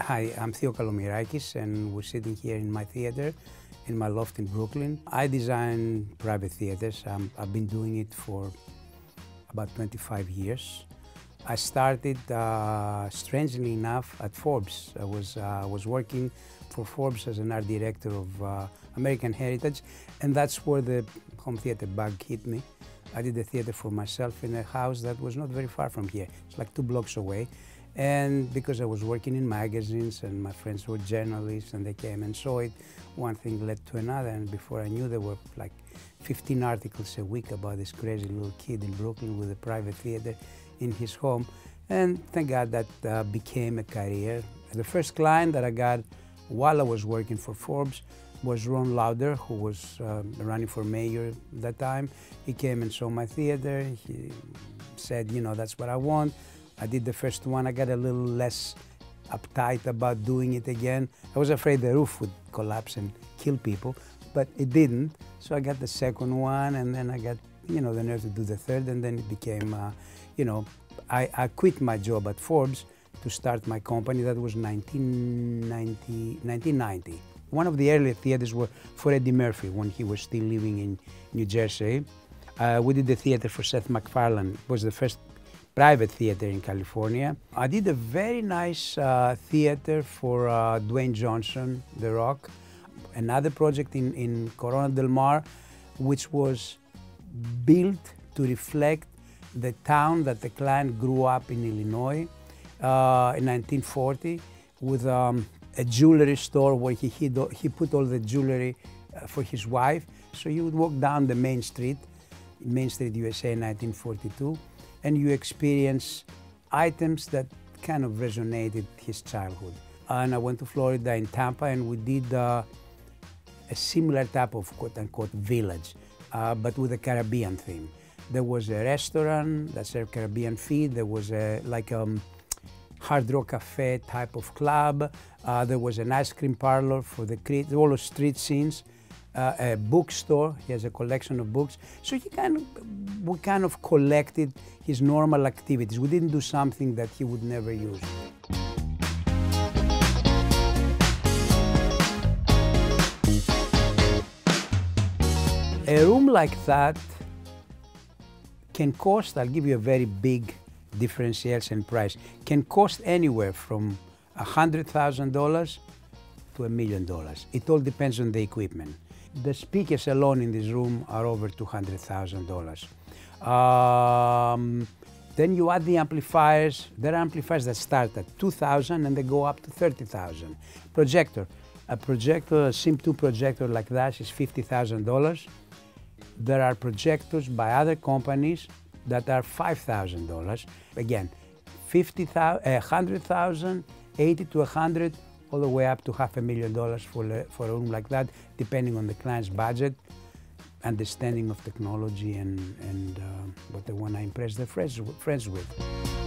Hi, I'm Theo Kalomirakis and we're sitting here in my theater in my loft in Brooklyn. I design private theaters. Um, I've been doing it for about 25 years. I started, uh, strangely enough, at Forbes. I was, uh, was working for Forbes as an art director of uh, American Heritage, and that's where the home theater bug hit me. I did a theater for myself in a house that was not very far from here. It's like two blocks away. And because I was working in magazines and my friends were journalists and they came and saw it, one thing led to another. And before I knew, there were like 15 articles a week about this crazy little kid in Brooklyn with a private theater in his home. And thank God that uh, became a career. The first client that I got while I was working for Forbes was Ron Lauder, who was uh, running for mayor at that time. He came and saw my theater. He said, you know, that's what I want. I did the first one. I got a little less uptight about doing it again. I was afraid the roof would collapse and kill people, but it didn't. So I got the second one, and then I got, you know, the nerve to do the third, and then it became, uh, you know, I, I quit my job at Forbes to start my company. That was 1990, 1990. One of the early theaters were for Eddie Murphy when he was still living in New Jersey. Uh, we did the theater for Seth MacFarlane. It was the first private theater in California. I did a very nice uh, theater for uh, Dwayne Johnson, The Rock. Another project in, in Corona del Mar, which was built to reflect the town that the client grew up in Illinois uh, in 1940 with um, a jewelry store where he, hid, he put all the jewelry uh, for his wife. So you would walk down the main street, Main Street USA 1942, and you experience items that kind of resonated his childhood. And I went to Florida in Tampa and we did uh, a similar type of quote unquote village, uh, but with a Caribbean theme. There was a restaurant that served Caribbean food. There was a like a um, hard rock cafe type of club. Uh, there was an ice cream parlor for the all the street scenes uh, a bookstore. He has a collection of books. So he kind of, we kind of collected his normal activities. We didn't do something that he would never use. A room like that can cost, I'll give you a very big differentiation in price, can cost anywhere from $100,000 to a million dollars. It all depends on the equipment. The speakers alone in this room are over $200,000. Um, then you add the amplifiers. There are amplifiers that start at 2,000 and they go up to 30,000. Projector. A projector, a SIM2 projector like that is $50,000. There are projectors by other companies that are $5,000. Again, 50,000, 100,000, 80 to 100, all the way up to half a million dollars for, a, for a room like that, depending on the client's budget, understanding of technology and, and uh, what they want to impress their friends, friends with.